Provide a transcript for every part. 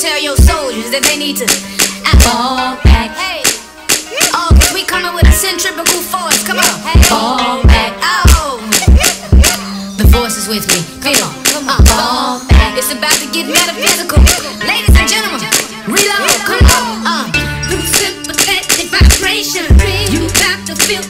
tell your soldiers that they need to fall back. Hey. Oh, cause we coming with a centripetal force. Come on. Hey. Fall back. Oh. the force is with me. Come on. Come on. Uh, fall back. It's about to get metaphysical. Ladies and gentlemen, reload. Come on. Uh. The sympathetic vibration. You got to feel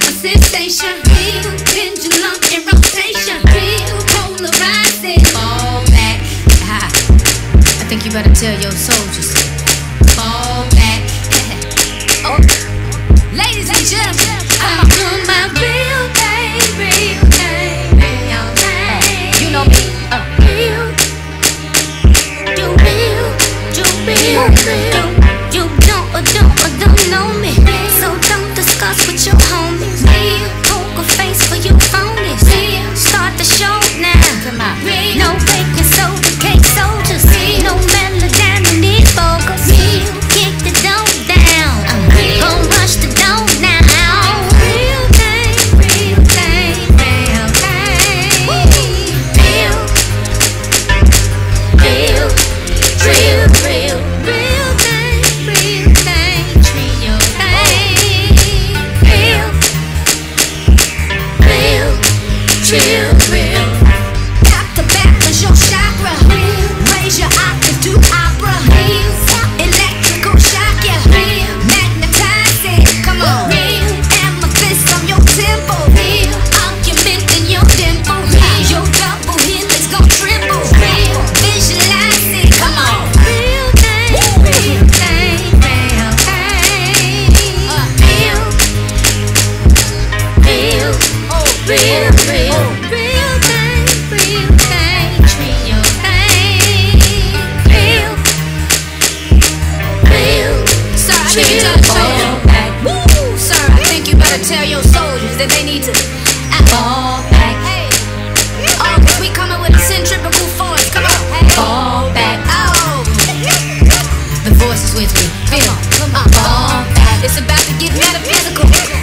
tell your soldiers that they need to fall back. Oh, cause we coming with a centrifugal force. Come on, fall back. Oh, the voice is with me. Feel, fall back. It's about to get metaphysical.